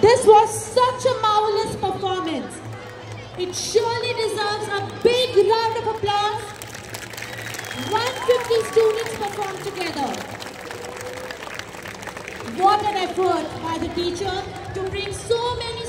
This was such a marvelous performance. It surely deserves a big round of applause. 150 students performed together. What an effort by the teacher to bring so many